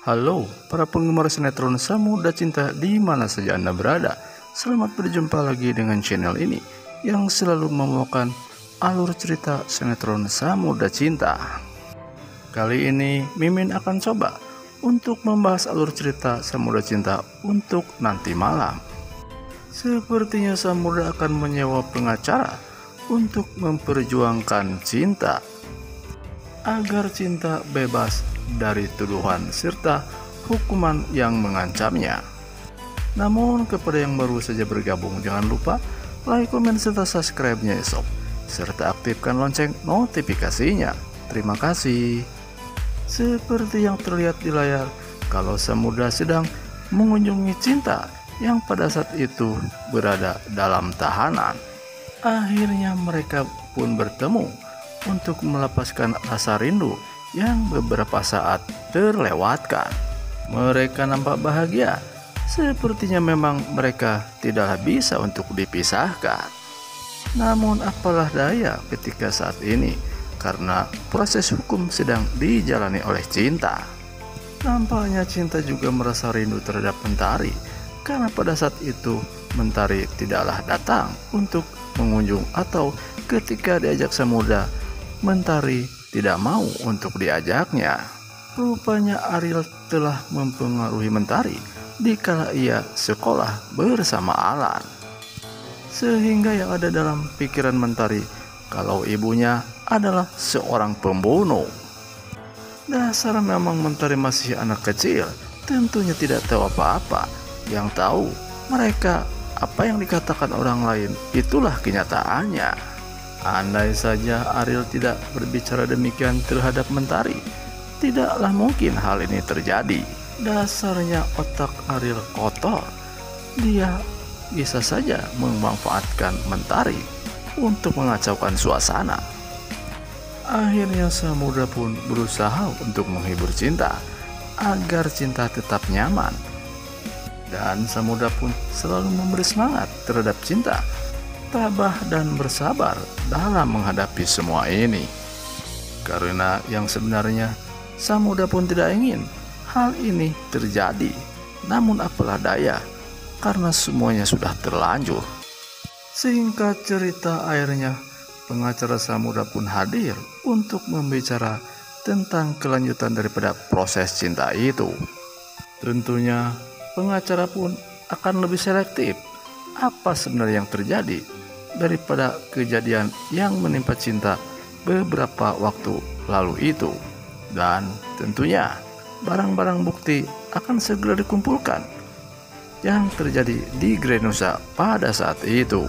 Halo, para penggemar sinetron Samudra Cinta di mana saja Anda berada. Selamat berjumpa lagi dengan channel ini yang selalu membawakan alur cerita sinetron Samudra Cinta. Kali ini Mimin akan coba untuk membahas alur cerita Samudra Cinta untuk nanti malam. Sepertinya Samudra akan menyewa pengacara untuk memperjuangkan cinta agar cinta bebas dari tuduhan serta hukuman yang mengancamnya. Namun kepada yang baru saja bergabung jangan lupa like, komen, serta subscribe-nya esok serta aktifkan lonceng notifikasinya. Terima kasih. Seperti yang terlihat di layar, kalau Samudra sedang mengunjungi cinta yang pada saat itu berada dalam tahanan. Akhirnya mereka pun bertemu untuk melepaskan rasa rindu yang beberapa saat terlewatkan. Mereka nampak bahagia, sepertinya memang mereka tidaklah bisa untuk dipisahkan. Namun apalah daya ketika saat ini karena proses hukum sedang dijalani oleh cinta. Nampaknya cinta juga merasa rindu terhadap Mentari karena pada saat itu Mentari tidaklah datang untuk mengunjung atau ketika diajak semudah Mentari tidak mau untuk diajaknya. Rupanya Ariel telah mempengaruhi Mentari dikala ia sekolah bersama Alan. Sehingga yang ada dalam pikiran Mentari kalau ibunya adalah seorang pembunuh. Dasar memang Mentari masih anak kecil, tentunya tidak tahu apa-apa. Yang tahu mereka apa yang dikatakan orang lain itulah kenyataannya. Andai saja Ariel tidak berbicara demikian terhadap Mentari, tidaklah mungkin hal ini terjadi. Dasarnya otak Ariel kotor. Dia bisa saja memanfaatkan Mentari untuk mengacaukan suasana. Akhirnya Samudra pun berusaha untuk menghibur cinta agar cinta tetap nyaman. Dan Samudra pun selalu memberi semangat terhadap cinta tabah dan bersabar dalam menghadapi semua ini. Karena yang sebenarnya Samuda pun tidak ingin hal ini terjadi. Namun apalah daya, karena semuanya sudah terlanjur. Singkat cerita akhirnya, pengacara Samuda pun hadir untuk membicara tentang kelanjutan daripada proses cinta itu. Tentunya pengacara pun akan lebih selektif apa sebenarnya yang terjadi daripada kejadian yang menimpa cinta beberapa waktu lalu itu. Dan tentunya barang-barang bukti akan segera dikumpulkan yang terjadi di Grenusa pada saat itu.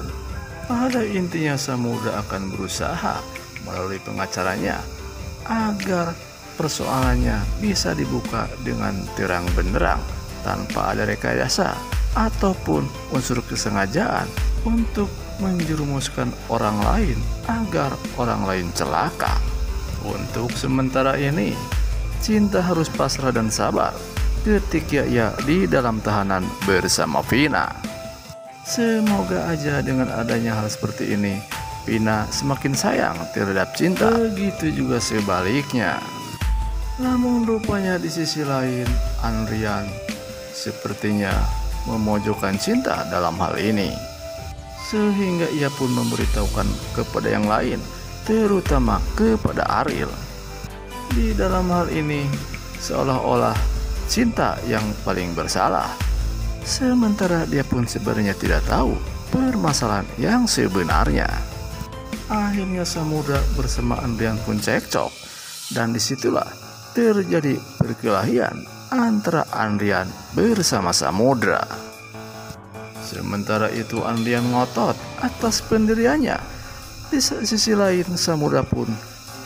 Pada intinya Samudra akan berusaha melalui pengacaranya agar persoalannya bisa dibuka dengan terang benderang tanpa ada rekayasa ataupun unsur kesengajaan untuk menjerumuskan orang lain agar orang lain celaka. Untuk sementara ini, cinta harus pasrah dan sabar ketika ia di dalam tahanan bersama Vina. Semoga aja dengan adanya hal seperti ini, Vina semakin sayang terhadap cinta. Begitu juga sebaliknya. Namun rupanya di sisi lain, Andrian sepertinya memojokkan cinta dalam hal ini sehingga ia pun memberitahukan kepada yang lain, terutama kepada Ariel. Di dalam hal ini, seolah-olah cinta yang paling bersalah, sementara dia pun sebenarnya tidak tahu permasalahan yang sebenarnya. Akhirnya Samudra bersama Andrian pun cekcok, dan di situlah terjadi perkelahian antara Andrian bersama Samudra. Sementara itu Andian ngotot atas pendiriannya. Di sisi lain Samudra pun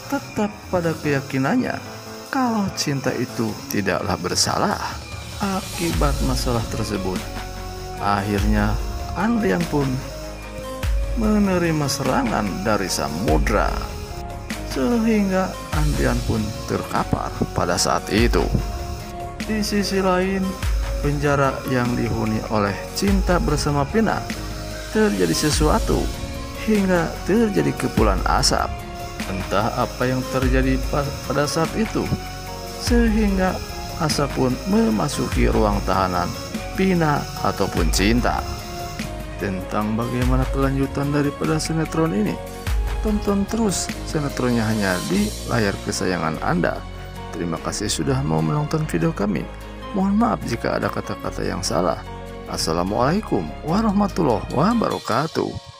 tetap pada keyakinannya kalau cinta itu tidaklah bersalah akibat masalah tersebut. Akhirnya Andian pun menerima serangan dari Samudra sehingga Andian pun terkapar pada saat itu. Di sisi lain, penjara yang dihuni oleh cinta bersama Pina terjadi sesuatu hingga terjadi kepulan asap. Entah apa yang terjadi pada saat itu, sehingga Asa pun memasuki ruang tahanan Pina ataupun Cinta. Tentang bagaimana kelanjutan daripada sinetron ini, tonton terus sinetronnya hanya di layar kesayangan Anda. Terima kasih sudah mau menonton video kami. Mohon maaf jika ada kata-kata yang salah. Assalamualaikum warahmatullahi wabarakatuh.